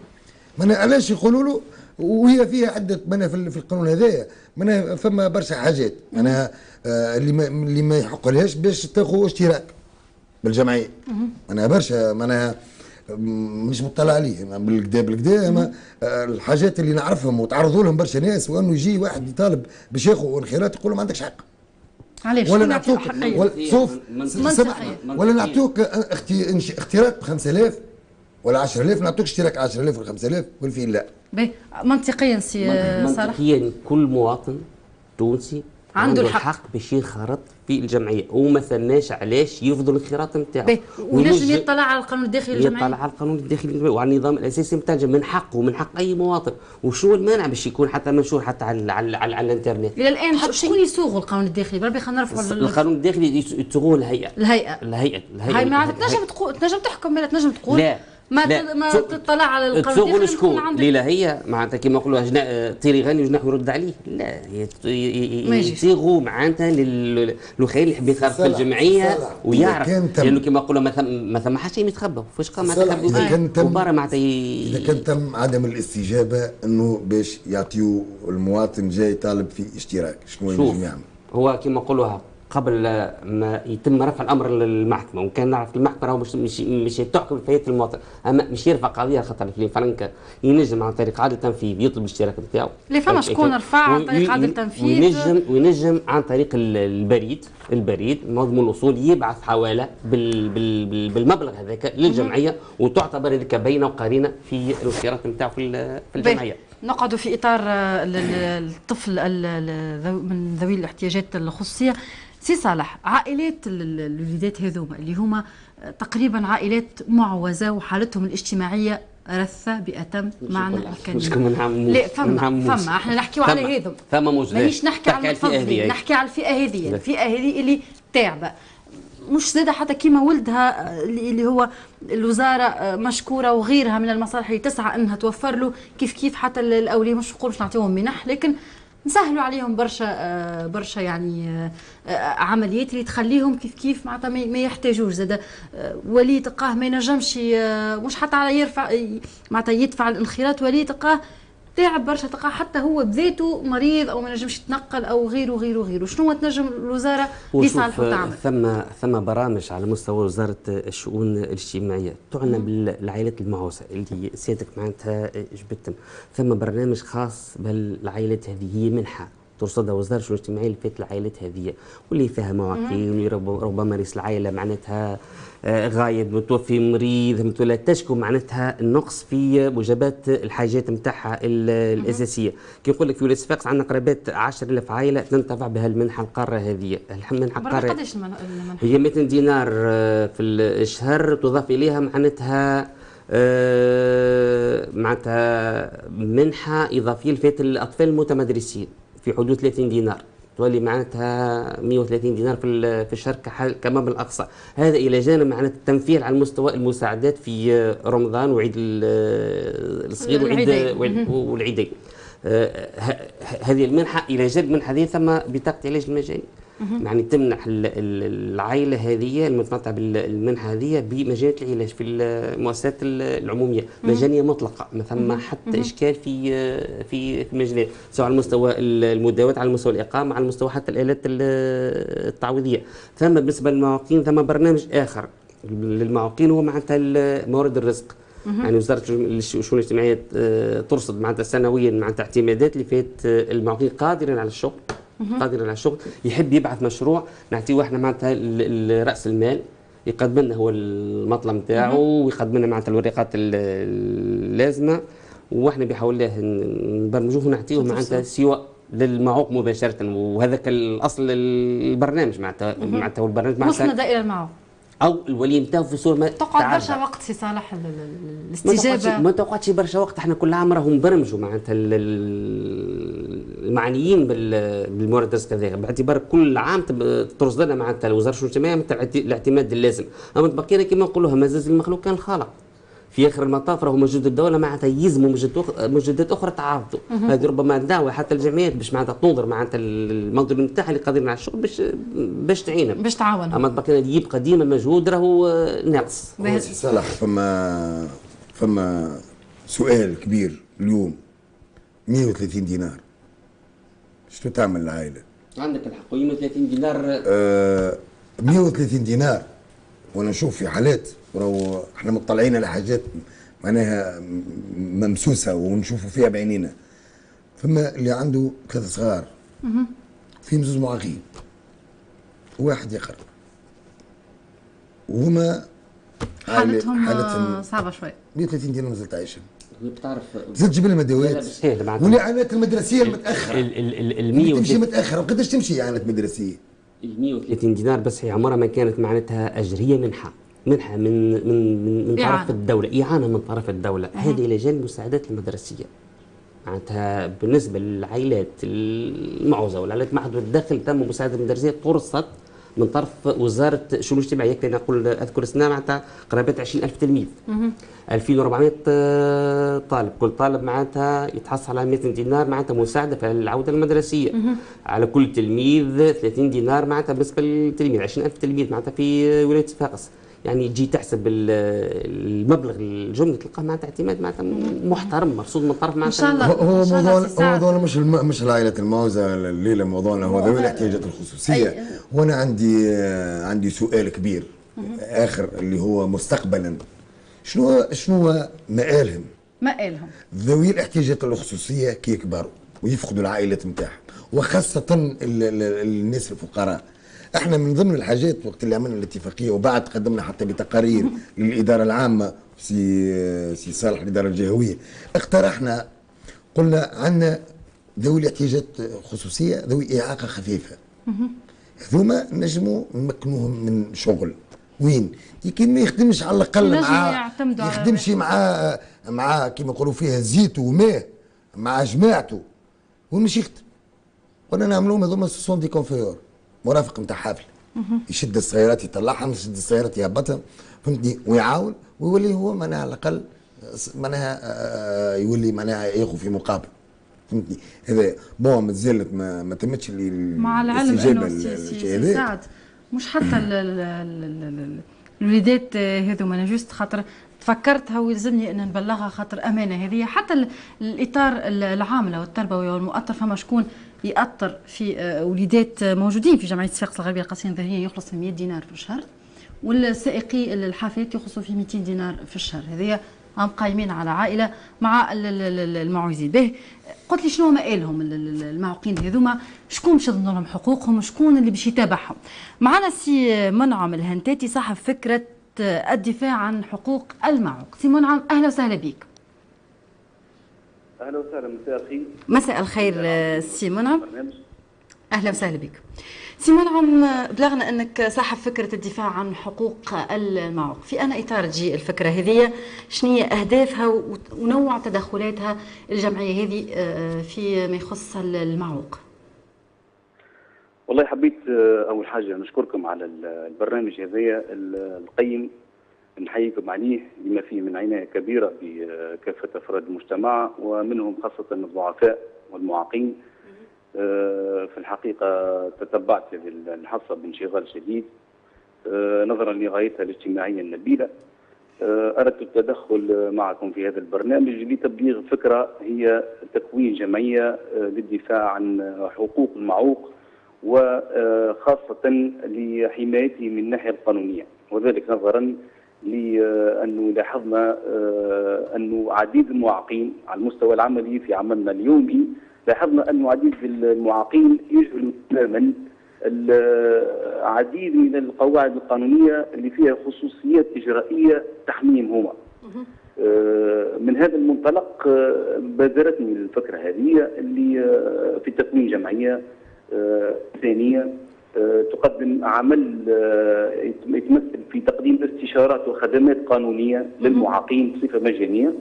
معناها علاش يقولوا له؟ وهي فيها عدة معناها في ال- في القانون هذايا. معناها فما برشا حاجات. معناها آه اللي ما اللي ما يحق لهاش باش تاخذ اشتراك بالجمعية. معناها برشا معناها مش مطلع عليه. أنا بالكدا بالكدا أما آه، الحاجات اللي نعرفهم وتعرضوا لهم برشا ناس وأنه يجي واحد يطالب باش ياخذ انخراط يقول له ما عندكش حق. علاش؟ ولا نعطوك؟ ولا شوف ولا نعطوك اختراق ب 5000 ولا 10000 نعطوك اشتراك 10000 ولا 5000 والفين لا. منطقيا سي صالح. منطقيا كل مواطن تونسي عنده الحق. باش ينخرط في الجمعية. وما ثناش علاش يفضل الانخراط نتاعو. ونجم يطلع على القانون الداخلي للجمعية. يطلع على القانون الداخلي للجمعية. وعلى النظام الأساسي نتاع. من حقه ومن حق أي مواطن. وشو المانع باش يكون حتى منشور حتى على على, على, على الإنترنت؟ إلى الآن شكون يسوغ القانون الداخلي؟ بربي خلينا نرفعوا ال- القانون الداخلي يتغوه الهيئة. الهيئة. الهيئة الهيئة. هاي ما. تنجم تقول تنجم تحكم ولا تنجم تقول. لا. ما لا. ما تطلع على القانون تسوغوا الداخلي شكون ليلى هي معناتها كيما نقولوا جنا... طيري غني وجناح يرد عليه لا. يصيغوا معناتها لل- للخير اللي يحب يخرج في الجمعية. ويعرف لأنه كيما نقولوا ما ثم ما ثم حاجة يتخبى فاش قام معناتها إذا كان تم- معناتها إذا كان تم عدم الاستجابة إنه باش يعطيو المواطن جاي طالب في اشتراك شنو شوف ينجم يعمل؟ هو كما نقولوها قبل ما يتم رفع الأمر للمحكمة وكان نعرف المحكمة راهو مش مش مش تحكم في المواطن أما مش يرفع قضية خاطر في فرنكا ينجم عن طريق عدل تنفيذ يطلب الاشتراك نتاعو لا، فما شكون رفع عن طريق عدل تنفيذ. وينجم وينجم عن طريق ال- البريد البريد منظم الوصول يبعث حوالة بال بال بال بالمبلغ هذاك للجمعية وتعتبر هذيك بينه وقرينه في الخيارات نتاعو في. الجمعية نقعدوا في إطار آه، ال- ال- الطفل من ذوي الاحتياجات الخصوصيه سي صالح. عائلات ال- ال- الوليدات هذوما اللي هما آه، تقريبا عائلات معوزة وحالتهم الاجتماعية رثة بأتم معنى مش الكلمة كما نعمموش لا فما. فما إحنا نحكيو على هذم فما مانيش نحكي على المتفضلين هذه. نحكي على الفئة هذه. الفئة هذه اللي تعبه مش زاده حتى كيما ولدها اللي هو الوزارة آه، مشكورة وغيرها من المصالح اللي تسعى إنها توفر له كيف كيف حتى ال- الأولياء مش نقول مش نعطيهم منح لكن نسهلوا عليهم برشا آه، برشا يعني آه، عمليات اللي تخليهم كيف كيف معناتها ما يحتاجوش زاد ولي تلقاه ما ينجمش مش حتى على يرفع معناتها يدفع الانخراط ولي تلقاه تعب برشا تلقاه حتى هو بذاته مريض أو ما ينجمش يتنقل أو غيره غيره غيره. شنو تنجم الوزارة لصالحه تعمل ثم ثم برامج على مستوى وزارة الشؤون الاجتماعية تعنى بالعائلات المعوسه اللي سيادك معناتها جبتهم ثم برنامج خاص بالعائلات هذه هي منحة. ترصدها وزارة الشؤون الاجتماعية اللي فات العائلات هذه واللي فيها واللي رب- ربما رئيس العائلة معناتها آه، غايب متوفي مريض متولى تشكو معناتها النقص في وجبات الحاجات نتاعها ال- الأساسية. كي نقول لك في ولايه صفاقس عندنا قرابات 10000 عائلة تنتفع بها المنحة القارة هذه. المنحة القارة قداش المن- المنحة؟ هي 200 دينار آه، في الشهر تضاف إليها معناتها آه، معناتها منحة إضافية لفئة الأطفال المتمدرسين. في حدود 30 دينار. تولي معناتها 130 دينار في ال- في الشهر كمبلغ الاقصى هذا إلى جانب معناتها التمثيل على مستوى المساعدات في رمضان وعيد ال- الصغير وعيد العيدين. وعيد- والعيدين. هذه المنحة إلى جانب المنحه هذه ثم بطاقه علاج المجاني. يعني تمنح ال- ال- العائلة هذه المتمتعة بالمنحة هذه بمجانيه العلاج في المؤسسات ال- العمومية. مجانية مطلقة ما ثم حتى إشكال في في في المجانيه سواء على مستوى ال- المداوات على مستوى الإقامة على مستوى حتى الآلات ال- التعويضية. ثم بالنسبة للمعاقين ثم برنامج آخر. للمعاقين هو معناتها موارد الرزق. يعني وزارة الش- الشؤون الاجتماعية آه، ترصد معناتها سنويا معناتها اعتمادات اللي فات آه، المعاقين قادرا على الشغل قادر على الشغل يحب يبعث مشروع. نعطيه إحنا معناتها رأس المال يقدم لنا هو المطلب نتاعو ويقدم لنا معناتها الورقات ال- اللازمة وإحنا بحول الله نبرمجوه ونعطيه معناتها سواء للمعوق مباشرة وهذاك الأصل البرنامج معناتها معناتها هو البرنامج وصلنا معناتها دائره معه. أو الولي نتاعو في صورة ما تقعد. برشا وقت في صالح الاستجابة. ما تقعدش برشا وقت. إحنا كل عام راهم برمجوا معناتها ال- ال- المعنيين بال- بالموارد الرزق هذا باعتبار كل عام ترصد لنا معناتها الوزارة الشؤون الاجتماعيه الاعتماد اللازم. أما بقينا كما نقولوها مزاز المخلوق كان الخالق. في آخر المطاف راهو موجود الدولة معناتها يلزموا مجهودات أخرى تعارضوا هذه ربما دعوة حتى الجمعيات باش معناتها تنظر معناتها المنظور نتاعها اللي قادرين على الشغل باش باش تعينهم. باش تعاون أما بقينا يبقى ديما مجهود راهو ناقص. صالح فما فما سؤال كبير اليوم. 130 دينار. شنو تعمل العائلة؟ عندك الحق. 130 دينار. آه 130 دينار. وأنا نشوف في حالات راهو إحنا مطلعين على حاجات معناها ممسوسة ونشوفوا فيها بعينينا. فما اللي عنده ثلاثة صغار. فيهم زوج معاقين. واحد يقرأ. وهما حالتهم حالتهم صعبة شوي. 130 دينار مازلت عايشه بتعرف زاد جيب هي معناتها- والاعانات المدرسية المتأخرة. ال ال ال ال اللي تمشي 130 متأخرة؟ وقداش تمشي اعانات مدرسية؟ ال 130 دينار بس هي عمرها ما كانت معناتها أجرية منحة. منحه من من من, من. طرف الدولة اعانه من طرف الدولة. هذه إلى جانب المساعدات المدرسية. معناتها بالنسبة للعائلات المعوزة والعائلات محدود الدخل تم مساعدة مدرسية ترصد من طرف وزارة الشؤون الاجتماعية. كان أقول أذكر اسمها معناتها قرابة 20000 تلميذ. 2400 آه، طالب. كل طالب معناتها يتحصل على 200 دينار معناتها مساعدة في العودة المدرسية. على كل تلميذ 30 دينار معناتها بالنسبة للتلميذ 20000 تلميذ معناتها في ولاية صفاقس يعني تجي تحسب ال- المبلغ الجملي تلقاه معناتها اعتماد معناتها محترم مرصود من طرف معناتها شاء الله. هو هو موضوعنا سعد. موضوعنا مش الم... مش العائلة الموزة الليلة موضوعنا هو ذوي الاحتياجات الخصوصية وأنا عندي عندي سؤال كبير آخر اللي هو مستقبلا شنو شنو مآلهم مآلهم ذوي الاحتياجات الخصوصية كي يكبروا ويفقدوا العائلات نتاعهم وخاصة ال ال الناس الفقراء إحنا من ضمن الحاجات وقت اللي عملنا الاتفاقية وبعد قدمنا حتى بتقارير للإدارة العامة سي سي صالح الإدارة الجهوية اقترحنا قلنا عندنا ذوي الاحتياجات الخصوصية ذوي إعاقة خفيفة. هذوما نجموا نمكنوهم من شغل. وين؟ يمكن ما يخدمش على الأقل مع يخدمش مع مع كيما يقولوا فيها زيت وماء مع جماعته. ومش يخدم. قلنا نعملوهم هذوما sont des convoyeurs. مرافق نتاع حافل. يشد السيارات يطلعها يشد السيارات يهبطها. فهمتني؟ ويعاون ويولي هو معناها على الأقل معناها آه، يولي معناها ياخذ في مقابل. فهمتني؟ هذا bon ما زالت ما, ما تمتش اللي مع العلم إنه. سعد مش حتى ال- ال- ال- ال- ال- الوليدات هذوما أنا juste خاطر تفكرتها ويلزمني إن نبلغها خاطر أمانة. هذه حتى ال- الإطار ال- العاملة والتربوي والمؤطر فما شكون يأطر في آه، وليدات موجودين في جمعيه صفاقس الغربية القاسية الذهنيه يخلص في 100 دينار في الشهر والسائقي الحافلات يخلصوا في 200 دينار في الشهر. هذه هم قايمين على عائلة مع ال- ال- ال- المعوزين به قلت لي شنو مآلهم ال- ال- المعوقين هذوما شكون باش لهم حقوقهم؟ شكون اللي باش يتابعهم؟ معنا سي منعم الهنتاتي صاحب فكرة الدفاع عن حقوق المعوق. سي منعم أهلا وسهلا بك. أهلا وسهلا مساء الخير. مساء الخير سي منعم أهلا وسهلا بك. سي منعم بلغنا أنك صاحب فكرة الدفاع عن حقوق المعوق في أنا إطار تجي الفكرة هذه شنو هي أهدافها ونوع تدخلاتها الجمعية هذه آه، في ما يخص المعوق والله حبيت آه، أول حاجة نشكركم على ال- البرنامج هذايا ال- القيم نحييكم عليه لما فيه من عناية كبيرة بكافة أفراد المجتمع ومنهم خاصة الضعفاء والمعاقين. آه، في الحقيقة تتبعت هذه الحصة بانشغال شديد. آه، نظرا لغايتها الاجتماعية النبيلة. آه، أردت التدخل معكم في هذا البرنامج لتبليغ فكرة هي تكوين جمعية للدفاع عن حقوق المعوق وخاصة لحمايته من الناحية القانونية. وذلك نظرا لأنه لاحظنا آه، أنه عديد المعاقين على المستوى العملي في عملنا اليومي لاحظنا أن عديد المعاقين يجهلوا تماما العديد من القواعد القانونية اللي فيها خصوصيات إجرائية تحميهم هما آه، من هذا المنطلق آه، بادرتني الفكرة هذه اللي آه، في تكوين جمعية آه، ثانية آه، تقدم عمل آه، يتم- يتمثل في تقديم استشارات وخدمات قانونية للمعاقين بصفة مجانية.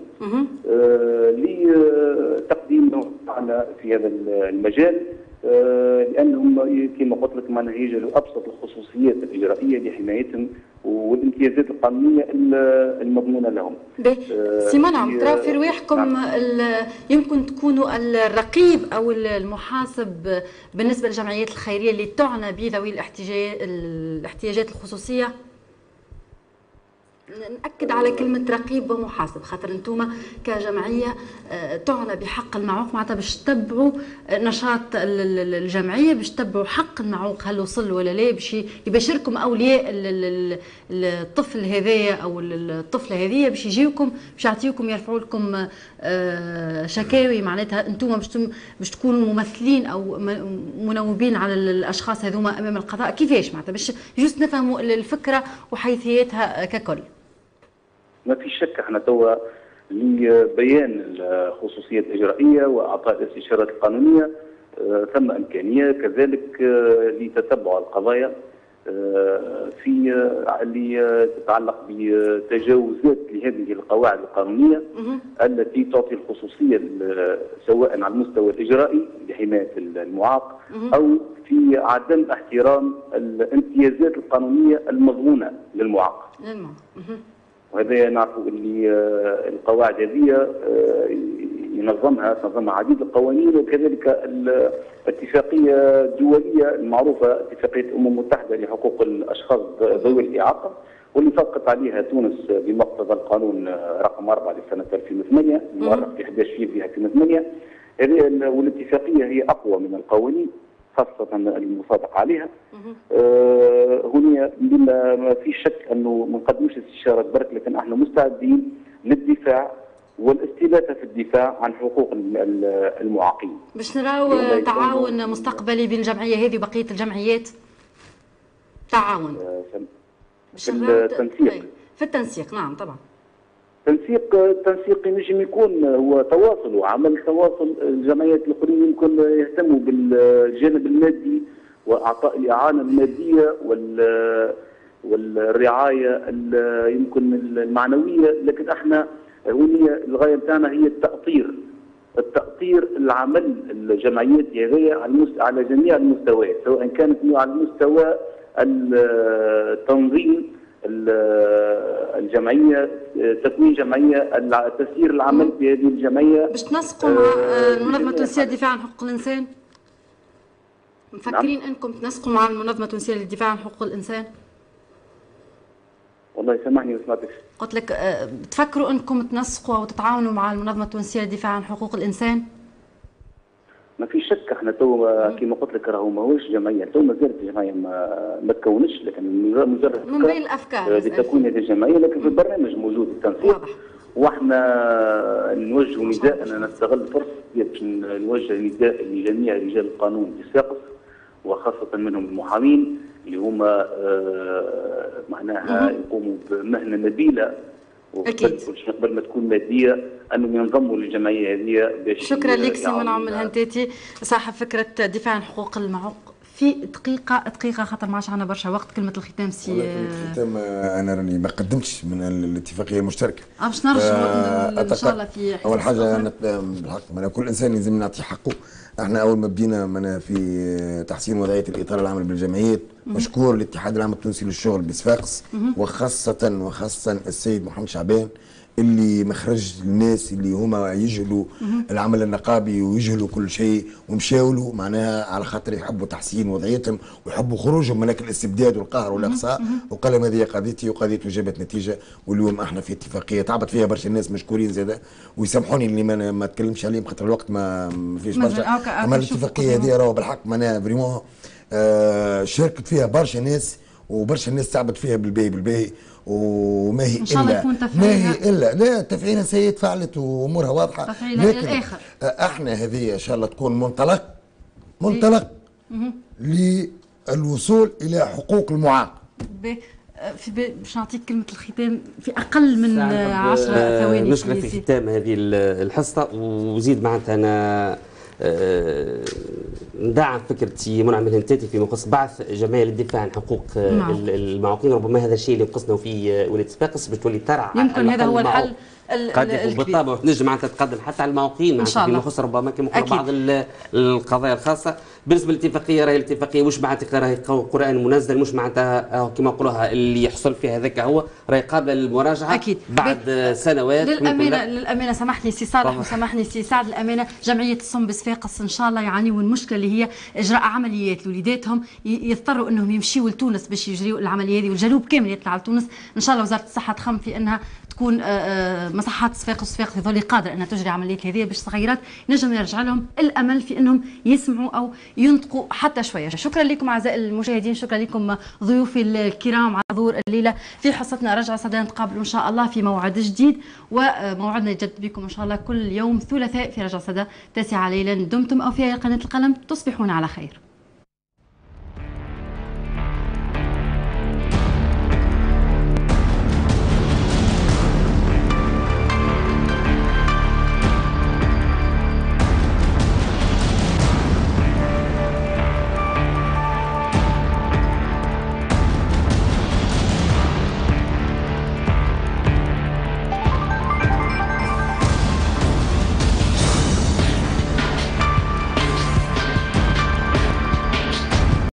آه، لتقديم نوع في هذا المجال. آه، لأنهم كما قلت لك معناها يجعلوا أبسط الخصوصيات الإجرائية لحمايتهم والامتيازات القانونية ال- المضمونة لهم. آه، سي منعم ترى في رواحكم نعم. يمكن تكونوا الرقيب أو المحاسب بالنسبة للجمعيات الخيرية اللي تعنى بذوي الاحتياجات الخصوصية نأكد على كلمة رقيب ومحاسب خاطر أنتم كجمعية آه، تعنى بحق المعوق معناتها باش تتبعوا آه، نشاط ال- ال- الجمعية باش تتبعوا حق المعوق هل وصل ولا لا باش يبشركم ال- الطفل هذايا أو ال- الطفلة هذية باش يجيوكم باش يعطيوكم يرفعوا لكم آه، شكاوي معناتها أنتم باش باش تكونوا ممثلين م- منوبين على ال- الأشخاص هذوما أمام القضاء كيفاش معناتها؟ باش جوست نفهموا الفكرة وحيثياتها ككل. ما في شك إحنا توا لبيان الخصوصيات الإجرائية وأعطاء الاستشارات القانونية آه، ثم إمكانية كذلك آه، لتتبع القضايا آه، في اللي تتعلق بتجاوزات لهذه القواعد القانونية التي تعطي الخصوصية ال- سواء على المستوى الإجرائي لحماية المعاق أو في عدم احترام الامتيازات القانونية المضمونة للمعاق. وهذا نعرفوا اللي آه، القواعد هذه آه، ينظمها تنظمها عديد القوانين وكذلك الاتفاقية الدولية المعروفة اتفاقية الأمم المتحدة لحقوق الأشخاص ذوي الإعاقة واللي صدقت عليها تونس بمقتضى القانون آه، رقم 4 لسنة 2008 المؤرخ في 11 فيفري 2008 هذه ال- والاتفاقية هي أقوى من القوانين خاصة المصادقة عليها. ما في شك أنه ما نقدموش استشارات برك لكن إحنا مستعدين للدفاع والاستغاثه في الدفاع عن حقوق ال- ال- المعاقين. باش نراو تعاون مستقبلي بين الجمعية هذه وبقية الجمعيات تعاون آه، في التنسيق. في التنسيق نعم طبعا تنسيق التنسيق ينجم يكون هو تواصل وعمل تواصل الجمعيات الأخرين يمكن يهتموا بالجانب المادي وأعطاء الإعانة المادية وال والرعاية ال- يمكن المعنوية لكن إحنا هنا الغاية بتاعنا هي التأطير التأطير العمل الجمعيات هذه على. على جميع المستويات سواء كانت هي على المستوى التنظيم ال- الجمعية تكوين جمعية تسيير العمل في هذه الجمعية باش تنسقوا مع آه، المنظمه التونسيه للدفاع عن حقوق الإنسان مفكرين إنكم تنسقوا مع المنظمة التونسية للدفاع عن حقوق الإنسان؟ والله سامحني ما سمعتكش قلت لك آه، بتفكروا إنكم تنسقوا أو تتعاونوا مع المنظمة التونسية للدفاع عن حقوق الإنسان؟ ما في شك إحنا تو كما قلت لك راهو ماهوش جمعية تو ما زالت الجمعيه ما ما تكونش لكن مجرد من بين الأفكار آه، لتكوين هذه الجمعية لكن في البرنامج موجود التنسيق. وإحنا نوجه نداء أنا نستغل الفرصه باش نوجه نداء لجميع رجال القانون في وخاصة منهم المحامين اللي هما آه، معناها يقوموا بمهنة نبيلة. أكيد. قبل ما تكون مادية أنهم ينضموا للجمعية هذه باش شكرا لك سي منعم الهنتاتي صاحب فكرة دفاع عن حقوق المعوق في دقيقة دقيقة خاطر ما عادش عندنا برشا وقت كلمة الختام سي الختام آه، أنا راني ما قدمتش من الاتفاقية المشتركة. آه، باش نرجعوا إن شاء الله في حصص أول حاجة أخرى. نت- بالحق كل إنسان لازم نعطيه حقه. إحنا اول ما بدينا معناها في تحسين وضعية الإطار العام بالجمعيات. مشكور الاتحاد العام التونسي للشغل بصفاقس. وخاصه وخاصة السيد محمد شعبان اللي مخرج الناس اللي هما يجهلوا. العمل النقابي ويجهلوا كل شيء ومشاو له معناها على خاطر يحبوا تحسين وضعيتهم ويحبوا خروجهم من الاستبداد والقهر والإقصاء. وقال لهم هذه قضيتي وقضيته جابت نتيجة واليوم إحنا في اتفاقية تعبت فيها برشا الناس مشكورين زاده ويسامحوني اللي ما, ما تكلمش عليهم خاطر الوقت ما فيش برشا أما الاتفاقية هذه راهو بالحق معناها فريمون آه شاركت فيها برشا ناس وبرشا الناس تعبت فيها بالباهي بالباهي وما هي إن شاء الله يكون ما تفعيلها- هي إلا لا تفعيلها سيد فعلت وأمورها واضحة تفعيلها الآخر. آه، أحنا هذه إن شاء الله تكون منطلق منطلق مهم. للوصول إلى حقوق المعاق في باش نعطيك كلمة الختام في أقل من ساعة 10 آه، ثواني نشكرك في. ختام هذه ال- الحصة وزيد معناتها أنا ندعم فكرة سي منعم الهنتاتي فيما يخص بعث جمعيه للدفاع عن حقوق آه، نعم. ال- المعوقين ربما هذا الشيء اللي ينقصنا في آه، ولايه صفاقس باش تولي ترعى يمكن هذا هو. الحل ال- قد. بالطبع وتنجم معناتها تقدم حتى على المعوقين إن معناتها فيما. يخص ربما كما. بعض ال- القضايا الخاصة بالنسبة للاتفاقية راهي الاتفاقية مش معناتها راهي قرآن منزل مش معناتها كما نقولوها اللي يحصل فيها هذاك هو راهي قابله للمراجعه أكيد. بعد سنوات للامانه لا. للأمانة سامحني سي صالح. وسامحني سي سعد الأمانة جمعية الصم بصفاقس إن شاء الله يعانيوا من مشكلة اللي هي إجراء عمليات لوليداتهم يضطروا إنهم يمشيوا لتونس باش يجريوا العملية هذه والجنوب كامل يطلع على تونس إن شاء الله وزارة الصحة تخم في إنها تكون آه، آه، مصحات صفاقس وصفاقس هذول قادره أنها تجري عمليات هذه باش صغيرات نجم يرجع لهم الأمل في أنهم يسمعوا أو ينطقوا حتى شوية. شكرا لكم أعزائي المشاهدين شكرا لكم ضيوفي الكرام على حضور الليلة في حصتنا رجع صدى نتقابلوا إن شاء الله في موعد جديد وموعدنا يجدد بكم إن شاء الله كل يوم ثلاثاء في رجع صدى تاسعة ليلا. دمتم أو في قناة القلم تصبحون على خير.